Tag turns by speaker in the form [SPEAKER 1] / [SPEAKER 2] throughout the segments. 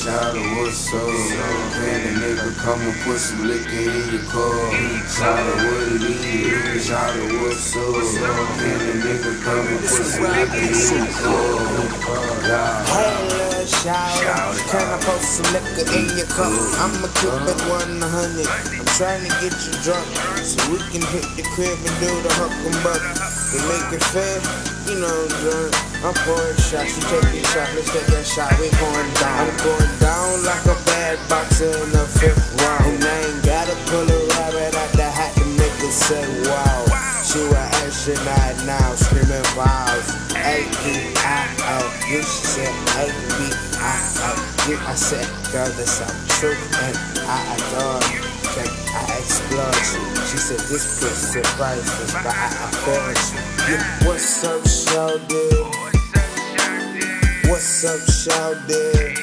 [SPEAKER 1] Shout out what's up. Can a nigga come and put some liquor in your car? Shout out what it is. Shout out what's up. Can a nigga come and put some liquor in your car?
[SPEAKER 2] Little shout, can I post some liquor in your cup? I'ma keep it 100. I'm trying to get you drunk so we can hit the crib and do the hook and buck. We make it fair, you know I'm drunk. I'm pouring shots, you take your shot, let's take that shot. We going down. I'm going down like a bad boxer in the fifth round. And I ain't gotta pull a rabbit out the hat to make it say wow. She was astronaut now, screaming vows. A-P-I-O, you said I said, girl, that's so true, and I adore you. I explore you? She said, this pussy priceless, but I afford you. What's up, shawty? What's up, shawty?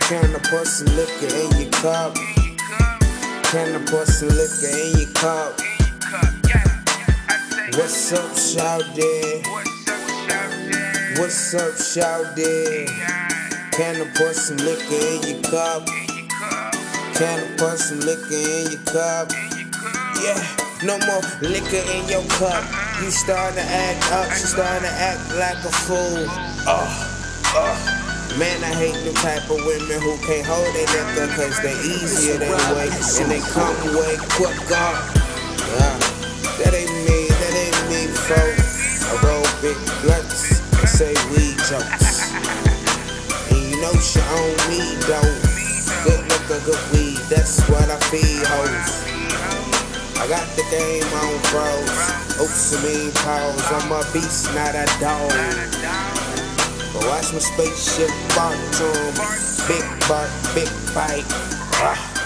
[SPEAKER 2] Can I pour some liquor in your cup? Can I pour some liquor in your cup? What's up, shawty? What's up, shawty? Can I pour some liquor in your cup? Can I pour some liquor in your cup? Yeah, no more liquor in your cup. You starting to act up, she starting to act like a fool. Oh, oh. Man, I hate the type of women who can't hold their liquor cause they easier than wait and they come way quicker. Yeah, that ain't me, that ain't me, folks. Blunts and say weed jokes. And you know she on me, though. Good liquor, good weed, that's what I feed hoes. I got the game on froze. Oops, I mean pause. I'm a beast, not a dog. But watch my spaceship bark to. Big bark, big bite. Ah.